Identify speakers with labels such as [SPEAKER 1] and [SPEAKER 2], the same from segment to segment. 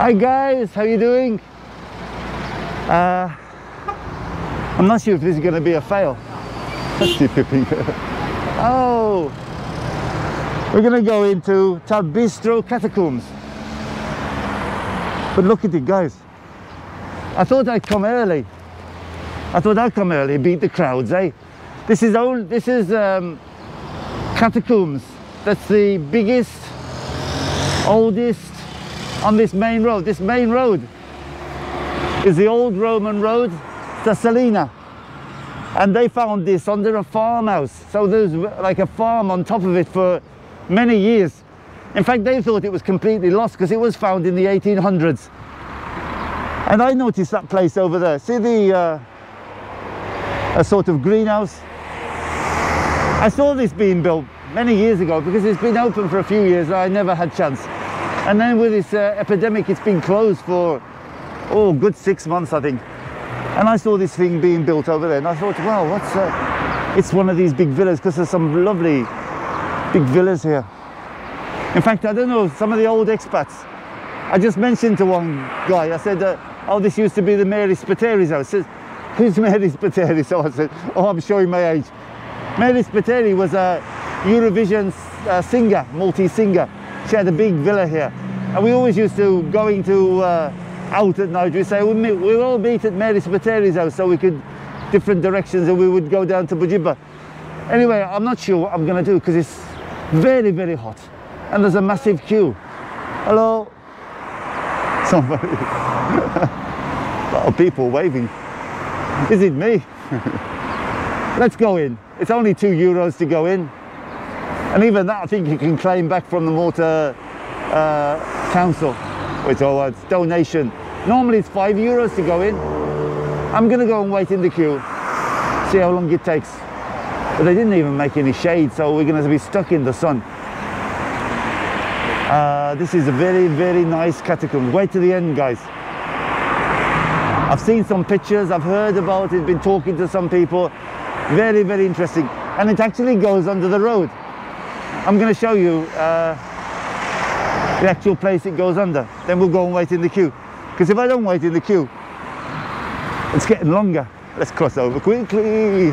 [SPEAKER 1] Hi guys, how you doing? Uh, I'm not sure if this is going to be a fail. Let's see Pippin. oh, we're going to go into Tal Bistra Catacombs. But look at it guys. I thought I'd come early. I thought I'd come early, beat the crowds, eh? This is old, this is um, Catacombs. That's the biggest, oldest on this main road. This main road is the old Roman road to Salina. And they found this under a farmhouse. So there's like a farm on top of it for many years. In fact, they thought it was completely lost because it was found in the 1800s. And I noticed that place over there. See the uh, a sort of greenhouse? I saw this being built many years ago because it's been open for a few years and I never had chance. And then with this uh, epidemic, it's been closed for, oh, good six months, I think. And I saw this thing being built over there and I thought, wow, what's, uh, it's one of these big villas because there's some lovely big villas here. In fact, I don't know, some of the old expats, I just mentioned to one guy, I said, uh, oh, this used to be the Mary Spiteri's house. Says, who's Mary Spiteri? So I said, oh, I'm showing my age. Mary Spiteri was a Eurovision uh, singer, multi-singer. She had a big villa here. And we always used to, going to uh, out at night, we say, we'll, meet, we'll all meet at Mary Spiteri house so we could, different directions, and we would go down to Bugibba. Anyway, I'm not sure what I'm gonna do because it's very, very hot. And there's a massive queue. Hello? Somebody. a lot of people waving. Is it me? Let's go in. It's only two euros to go in. And even that, I think you can claim back from the Malta uh, council, which oh, it's donation. Normally it's five euros to go in. I'm gonna go and wait in the queue, see how long it takes. But they didn't even make any shade, so we're gonna be stuck in the sun. Uh, this is a very, very nice catacomb. Wait to the end, guys. I've seen some pictures, I've heard about it, been talking to some people. Very, very interesting. And it actually goes under the road. I'm going to show you uh, the actual place it goes under. Then we'll go and wait in the queue. Because if I don't wait in the queue, it's getting longer. Let's cross over quickly.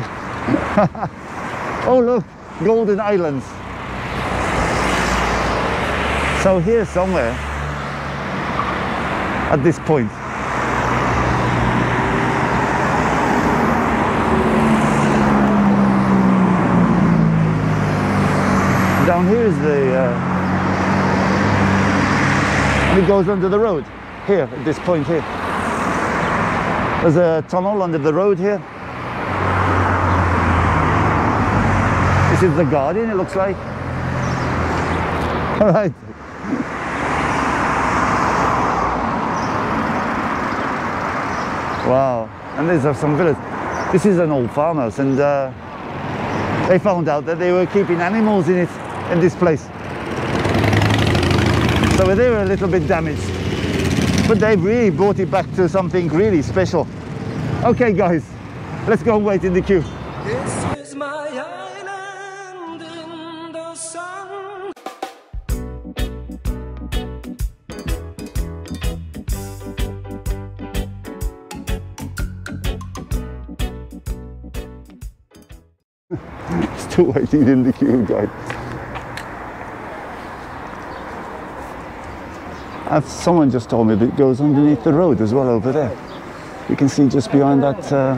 [SPEAKER 1] oh look, Golden Islands. So here somewhere, at this point, down here is the uh, it goes under the road. Here at this point here. There's a tunnel under the road here. This is the Guardian it looks like. All right. Wow and these are some villas this is an old farmhouse and uh, they found out that they were keeping animals in it in this place. So they were a little bit damaged. But they've really brought it back to something really special. Okay guys, let's go and wait in the queue. Still waiting in the queue guys. Uh, someone just told me that it goes underneath the road as well over there. You can see just behind that. Uh,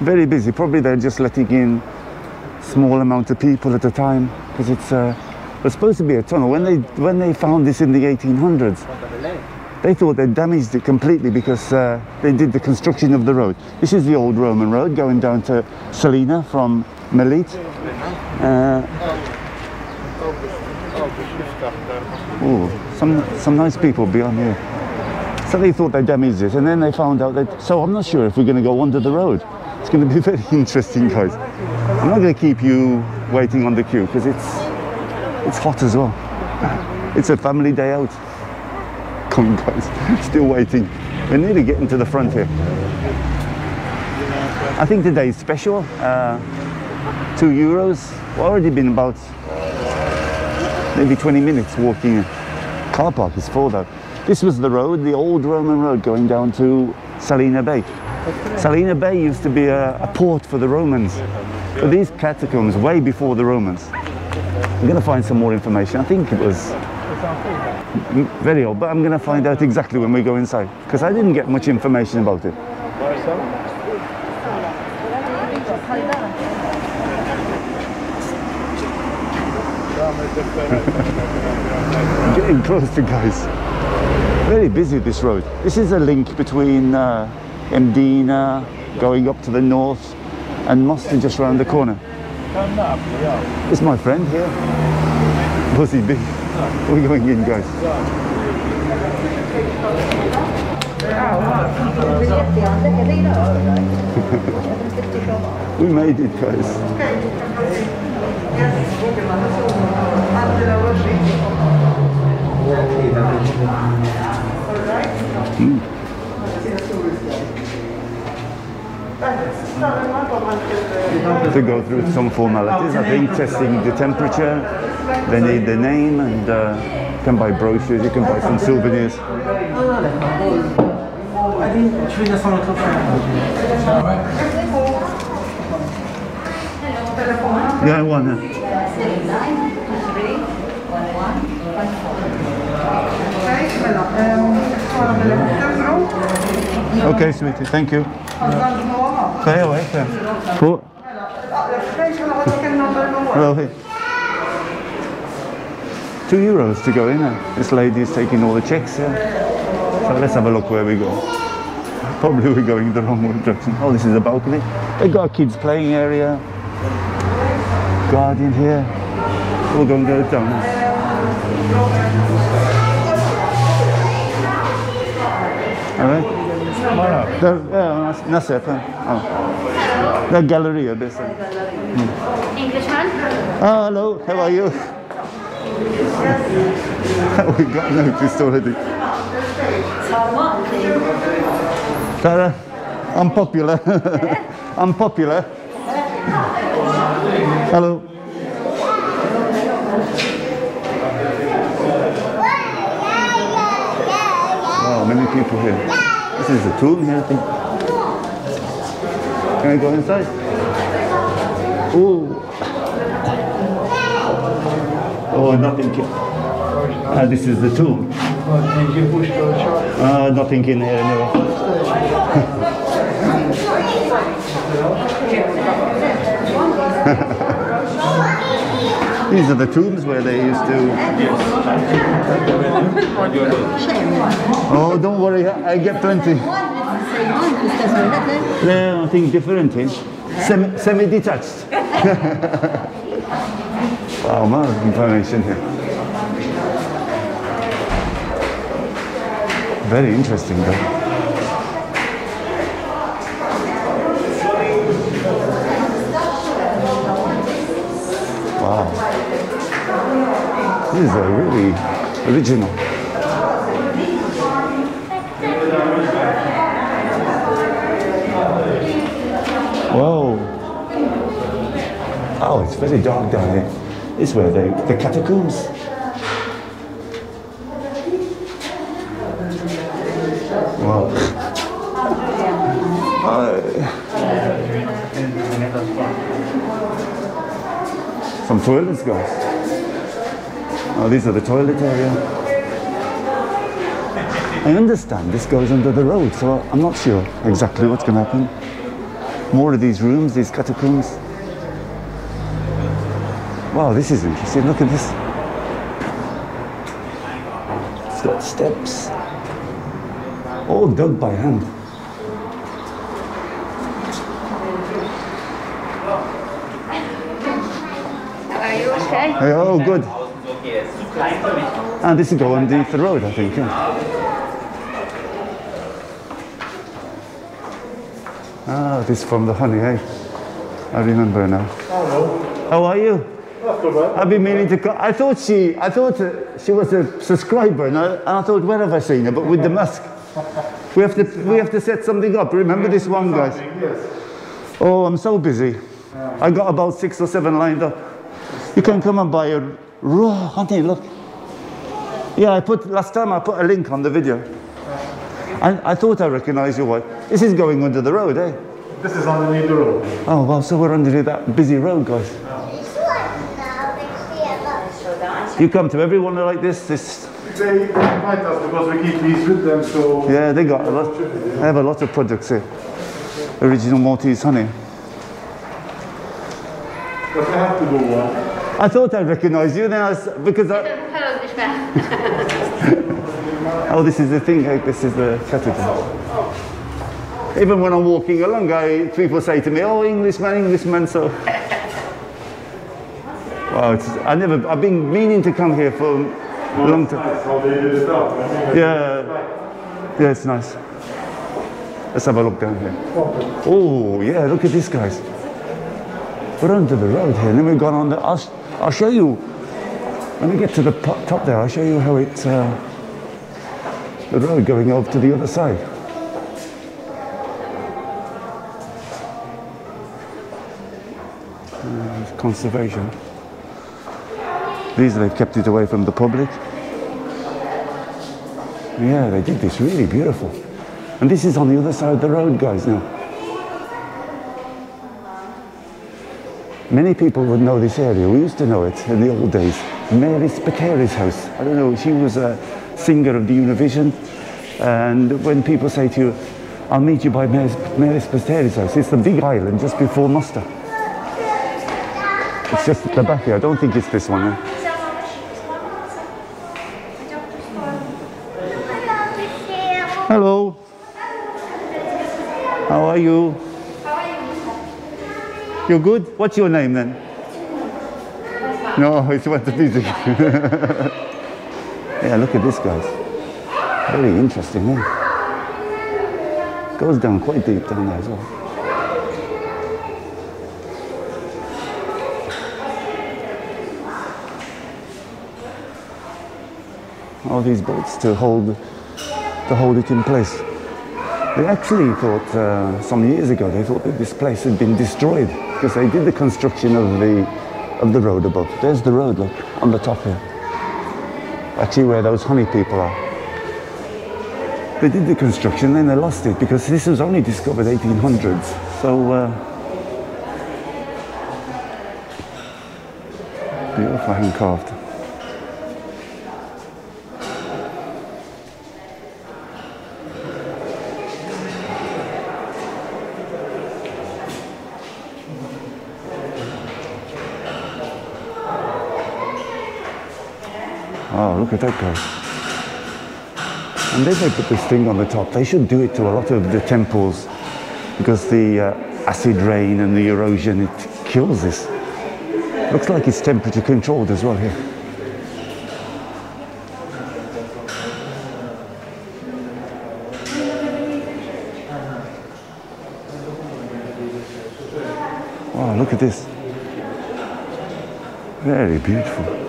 [SPEAKER 1] very busy. Probably they're just letting in small amount of people at a time because it's uh, was supposed to be a tunnel. When they when they found this in the 1800s, they thought they'd damaged it completely because uh, they did the construction of the road. This is the old Roman road going down to Salina from Melite. Uh, Oh, some some nice people beyond here. So they thought they damaged it, and then they found out that. So I'm not sure if we're going to go under the road. It's going to be very interesting, guys. I'm not going to keep you waiting on the queue because it's it's hot as well. It's a family day out. Come on, guys. Still waiting. We're nearly getting to the front here. I think today is special. Uh, two euros. Already been about maybe 20 minutes walking car park is full though. This was the road, the old Roman road going down to Salina Bay. Salina Bay used to be a, a port for the Romans. But these catacombs, way before the Romans. I'm going to find some more information. I think it was very old, but I'm going to find out exactly when we go inside because I didn't get much information about it. Getting close to guys. Very busy this road. This is a link between uh, Mdina going up to the north and Mosta just round the corner. It's my friend here. Buzzy B. We're going in guys. We made it guys. To go through some formalities. I think testing the temperature, they need the name, and uh, you can buy brochures, you can buy some souvenirs. Yeah, I want to. Okay, sweetie, thank you. Sir. Cool. Hello, hey. Two euros to go in. uh, This lady is taking all the checks. Yeah. So let's have a look where we go. Probably we're going the wrong direction. Oh, this is a balcony. They got a kids playing area. Garden here. We'll go and go down. All right. Där, ja, Nassepen. Ja. Det är galleria, bäst. Mm.
[SPEAKER 2] Englishman?
[SPEAKER 1] Oh, ah, hello, how are you? we got noticed already. Tara, I'm popular. I'm popular. Hello. Many people here. This is a tomb here, I think. Can I go inside? Ooh. Oh, nothing. Ah, this is the tomb. Uh, nothing in here, no. These are the tombs where they used to. Oh, don't worry, I get plenty. No, I think different. eh? Semi, semi-detached. wow, more information here. Very interesting though. This is a really original. Whoa. Oh, it's very dark down here. This is where they, the catacombs. Wow. Uh, some toilets, guys. Oh, these are the toilet area. I understand this goes under the road, so I'm not sure exactly what's going to happen. More of these rooms, these catacombs. Wow, this is interesting. Look at this. It's got steps. All dug by hand.
[SPEAKER 2] Are you okay?
[SPEAKER 1] Hey, oh, good. And this is go underneath the road, I think. Yeah. Ah, this is from the honey, eh? I remember now.
[SPEAKER 3] Hello.
[SPEAKER 1] How are you? I've been meaning to. I thought she. I thought uh, she was a subscriber, and I, and I thought, where have I seen her? But with the mask, we have to. We have to set something up. Remember this one, guys?
[SPEAKER 3] Yes.
[SPEAKER 1] Oh, I'm so busy. I got about six or seven lined up. You can come and buy a raw honey. Look, Yeah, I put last time I put a link on the video. I, I thought I recognised your wife. This is going under the road, eh?
[SPEAKER 3] This is underneath the road.
[SPEAKER 1] Oh well, so we're underneath that busy road, guys. You come to everyone like this. This,
[SPEAKER 3] They invite us because we keep these with them, so
[SPEAKER 1] yeah, they got a lot. They have a lot of products here. Original Maltese honey.
[SPEAKER 3] but we have to go one.
[SPEAKER 1] I thought I recognised you, then I was, because I,
[SPEAKER 2] Hello, Englishman.
[SPEAKER 1] oh, this is the thing. This is the cathedral. Even when I'm walking along, I, people say to me, "Oh, Englishman, Englishman." So, wow, it's, I never. I've been meaning to come here for a long time.
[SPEAKER 3] That's how they did it up. I mean,
[SPEAKER 1] Yeah, yeah, it's nice. Let's have a look down here. Oh, yeah, look at these guys. We're under the road here, and then we've gone on the. I'll, sh- I'll show you. When we get to the top there, I'll show you how it's uh, the road going over to the other side. Uh, conservation. These they've kept it away from the public. Yeah, they did this really beautiful. And this is on the other side of the road, guys, now. Many people would know this area. We used to know it in the old days. Mary Spiteri's house. I don't know, she was a singer of the Eurovision. And when people say to you, I'll meet you by Mary, Mary house, it's the big island just before Mosta. It's just the back here. I don't think it's this one. eh? Hello. How are you? You're good? What's your name then? No, it's what the music. yeah, look at this, guys. Very interesting, eh? Goes down quite deep down there as well. All these bolts to hold to hold it in place. They actually thought uh, some years ago they thought that this place had been destroyed because they did the construction of the of the road above. There's the road, look on the top here. Actually, where those honey people are. They did the construction, then they lost it because this was only discovered 1800s. So uh, beautiful hand carved. Oh, look at that guy. And then they put this thing on the top. They should do it to a lot of the temples because the uh, acid rain and the erosion, it kills this. Looks like it's temperature controlled as well here. Wow, look at this. Very beautiful.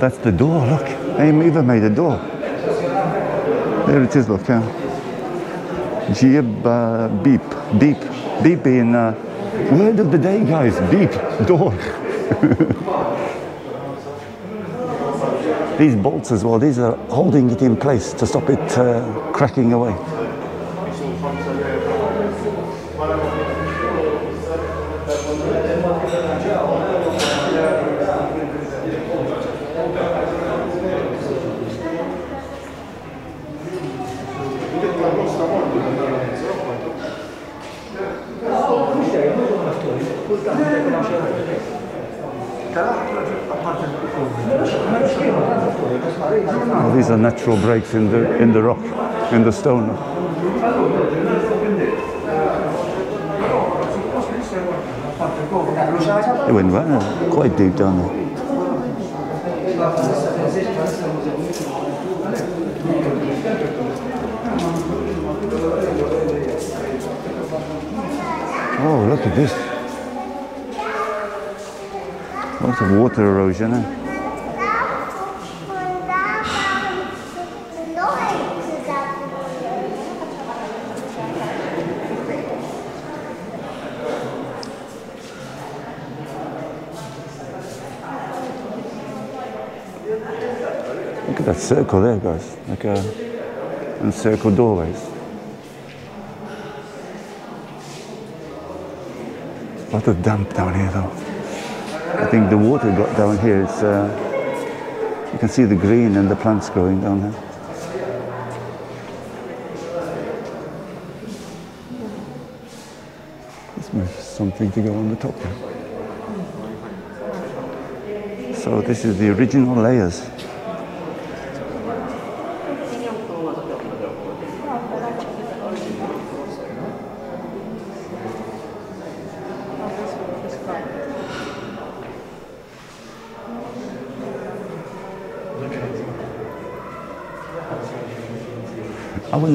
[SPEAKER 1] That's the door, look. They even made a door. There it is, look. Yeah. Jib, uh, beep, beep, beep in uh, word of the day, guys. Beep, door. these bolts as well, these are holding it in place to stop it uh, cracking away. Oh, these are natural breaks in the in the rock, in the stone. It went right, quite deep down there. Oh, look at this. Lots of water erosion. Eh? Look at that circle there, guys. Like a encircled circle doorways. A lot of damp down here, though. I think the water got down here. It's uh, you can see the green and the plants growing down there. This must something to go on the top. So this is the original layers.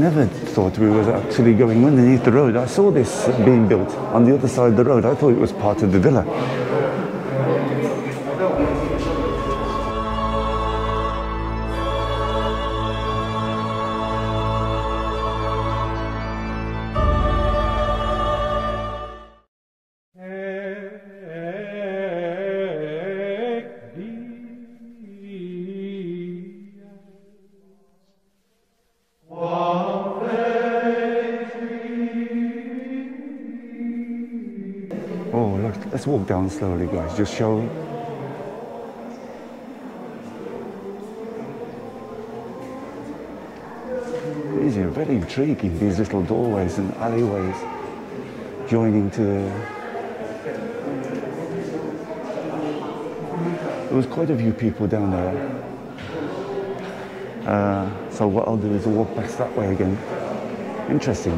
[SPEAKER 1] Never thought we was actually going underneath the road. I saw this being built on the other side of the road. I thought it was part of the villa. Down slowly, guys. Just show. These are very intriguing, these little doorways and alleyways joining to the. There was quite a few people down there. Uh, so what I'll do is I'll walk back that way again. Interesting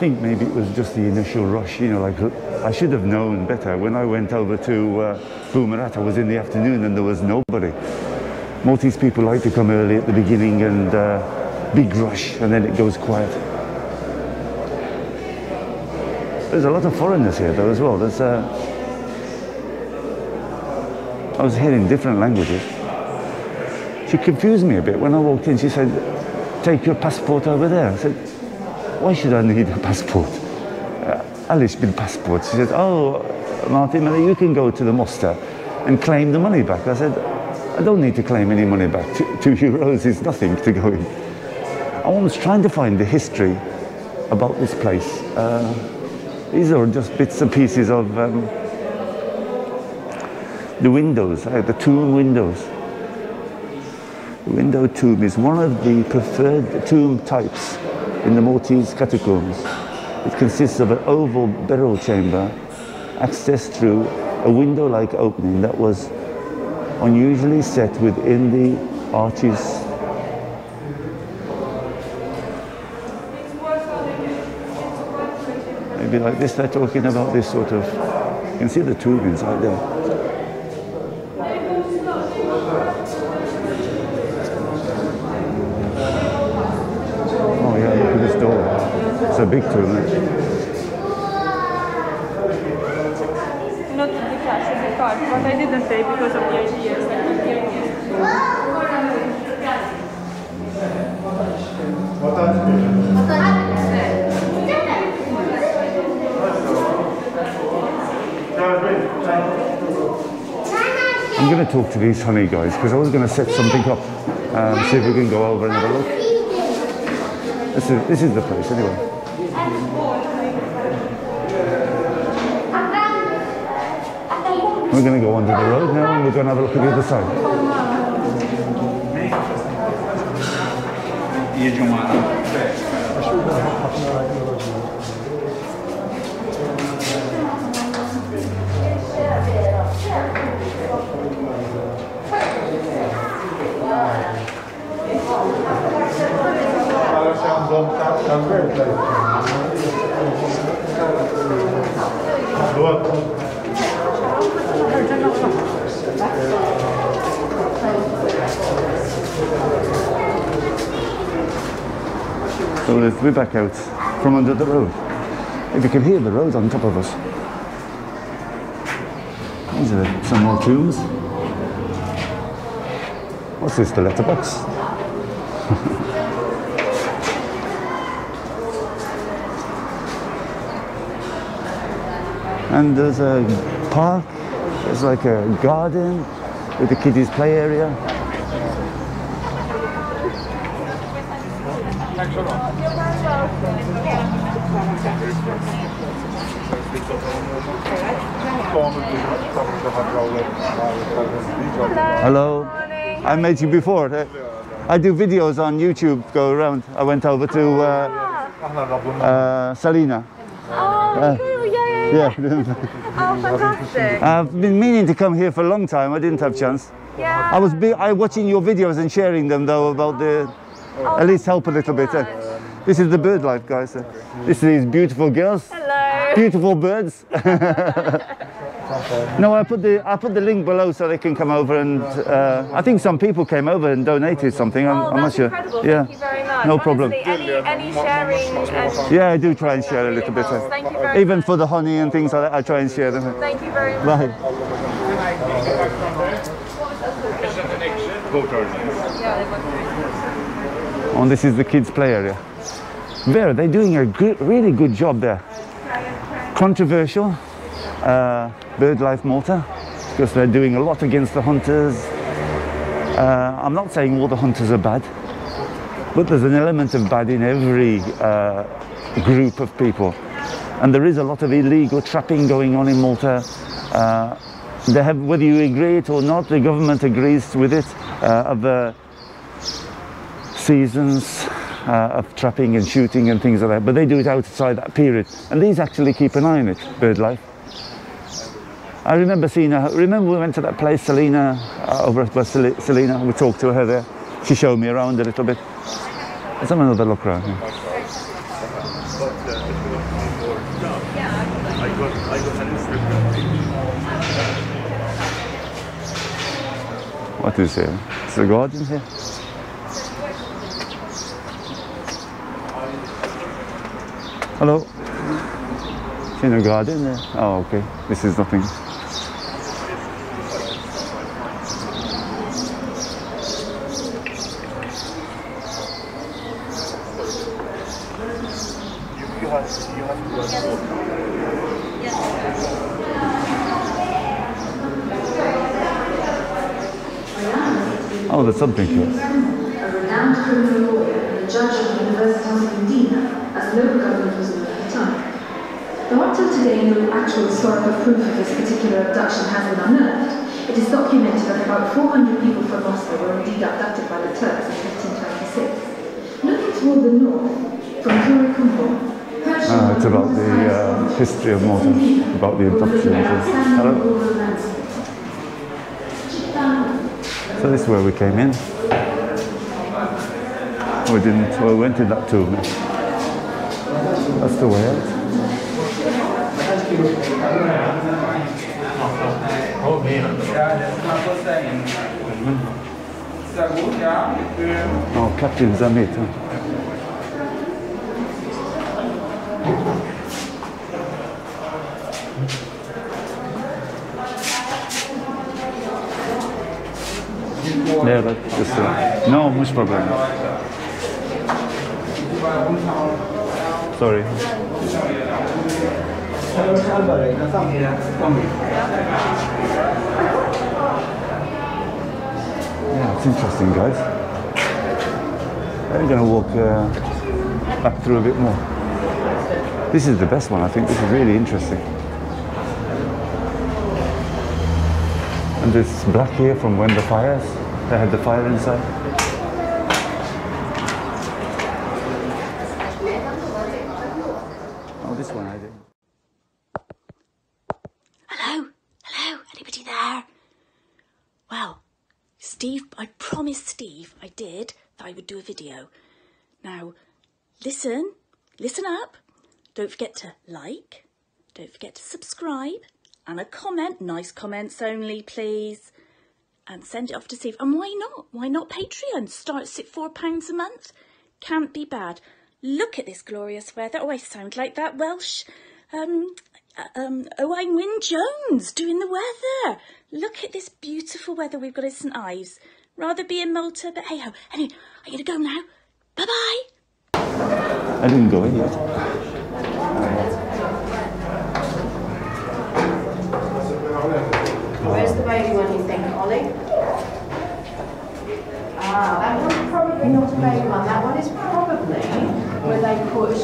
[SPEAKER 1] think maybe it was just the initial rush, you know, like I should have known better. When I went over to uh, I was in the afternoon and there was nobody. Maltese people like to come early at the beginning and uh, big rush and then it goes quiet. There's a lot of foreigners here though as well. There's uh, I was hearing different languages. She confused me a bit. When I walked in, she said, take your passport over there. I said, should I need a passport? Uh, bin passport. She said, oh, Martin, you can go to the Mosta and claim the money back. I said, I don't need to claim any money back. Two, two euros is nothing to go in. I was trying to find the history about this place. Uh, these are just bits and pieces of um, the windows, uh, the tomb windows. The window tomb is one of the preferred tomb types in the Maltese catacombs. It consists of an oval burial chamber accessed through a window-like opening that was unusually set within the arches maybe like this they're talking about this sort of you can see the tomb inside there oh yeah look at this door it's a big eh?
[SPEAKER 4] Not the cash of the card, but I didn't pay because of the ideas.
[SPEAKER 1] I'm going to talk to these honey guys because I was going to set something up um, see if we can go over and have a look This is, this is the place anyway. We're going to go under the road now and we're going to have a look at the other side. So be back out from under the road. If you can hear the road on top of us. These are some more tombs. What's this, the letterbox? And there's a park, there's like a garden with a kiddies play area. Hello. I met you before. Uh, I do videos on YouTube, go around. I went over to uh, uh, Salina.
[SPEAKER 4] Oh, cool. Yeah. Oh, fantastic.
[SPEAKER 1] I've been meaning to come here for a long time. I didn't have a chance.
[SPEAKER 4] Yeah.
[SPEAKER 1] I was I watching your videos and sharing them though about the at least help a little bit. Uh, this is the bird life, guys. Uh, this is these beautiful girls,
[SPEAKER 4] Hello.
[SPEAKER 1] beautiful birds. no, I put the I put the link below so they can come over and uh, I think some people came over and donated something. I'm,
[SPEAKER 4] Oh,
[SPEAKER 1] I'm not sure.
[SPEAKER 4] incredible.
[SPEAKER 1] Yeah.
[SPEAKER 4] Thank you very much.
[SPEAKER 1] No problem.
[SPEAKER 4] Any, any
[SPEAKER 1] Yeah, I do try and share a little bit. uh,
[SPEAKER 4] Thank you very
[SPEAKER 1] Even for the honey and things like that, I try and share them.
[SPEAKER 4] Thank you very much.
[SPEAKER 1] Right. Oh, this is the kids' play area. There, they're doing a good, really good job there. Controversial, uh, BirdLife Malta, because they're doing a lot against the hunters. Uh, I'm not saying all the hunters are bad, but there's an element of bad in every uh, group of people. And there is a lot of illegal trapping going on in Malta. Uh, they have, whether you agree it or not, the government agrees with it, uh, of the seasons uh, of trapping and shooting and things like that, but they do it outside that period. And these actually keep an eye on it, bird life. I remember seeing her, remember we went to that place, Salina, uh, over at West Salina, we talked to her there. She showed me around a little bit. Let's have another look around here. What is here? Is the garden here? Hello. Is in a garden there? Oh, okay. This is nothing. Oh, there's something here.
[SPEAKER 5] a renowned criminal lawyer and a judge of the University of Medina, as local government was known at the time. Though up till today no actual historical proof of this particular abduction has been unearthed, it is documented that about 400 people from Mosta were indeed abducted by the Turks in 1526. Looking toward the north, from Torri Cumbo,
[SPEAKER 1] Ah, it's about the uh, history of Malta, about the abductions. Hello. So this is where we came in. We didn't, well, we went in that tomb. That's the way out. Oh, Captain Zamit. Yeah, that's uh, no much problem. Sorry. Yeah, it's interesting, guys. We're gonna walk uh, back through a bit more. This is the best one, I think. This is really interesting. And this black here from when the fires, they had the fire inside. Oh, this one I did.
[SPEAKER 6] Hello? Hello? Anybody there? Well, Steve, I promised Steve I did that I would do a video. Now, listen, listen up. Don't forget to like, don't forget to subscribe, and a comment. Nice comments only, please. And send it off to Steve. And why not? Why not Patreon? Starts at £4 a month. Can't be bad. Look at this glorious weather. Oh, I sound like that Welsh um, uh, um, Owain Wyn Jones doing the weather. Look at this beautiful weather we've got in St Ives. Rather be in Malta, but hey ho. Anyway, I'm going to go now. Bye bye.
[SPEAKER 1] I didn't go in yet.
[SPEAKER 7] Where's the baby one you think, Ollie? Ah, that one's probably not a baby one. That one is probably where they put a,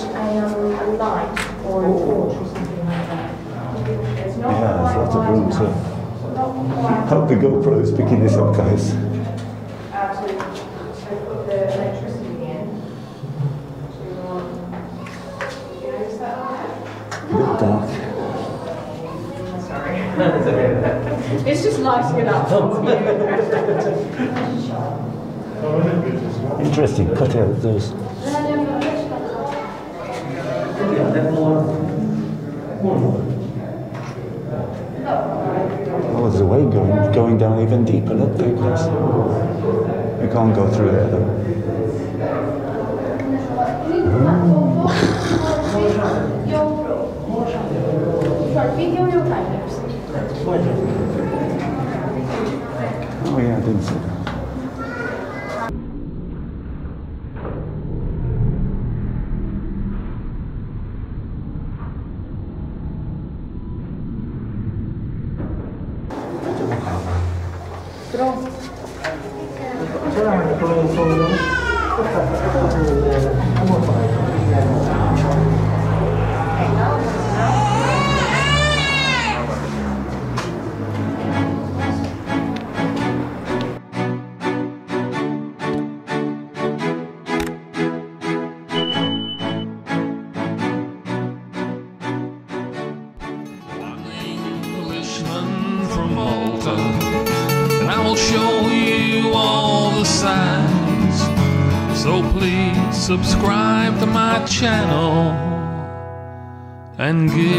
[SPEAKER 7] um, a light or a torch or something like that. It's not
[SPEAKER 1] Yeah, there's
[SPEAKER 7] quite
[SPEAKER 1] lots of room
[SPEAKER 7] wide
[SPEAKER 1] to.
[SPEAKER 7] enough.
[SPEAKER 1] Hope the GoPro is picking this up, guys.
[SPEAKER 7] uh, to, to put the electricity in. To, um, you know, is that all right?
[SPEAKER 1] A bit dark.
[SPEAKER 7] Sorry. It's just lighting it up. Oh.
[SPEAKER 1] Interesting cutout those. Oh, there's a way going going down even deeper. Look there, guys. You can't go through there though. Oh yeah, I didn't see that.
[SPEAKER 8] Englishman and give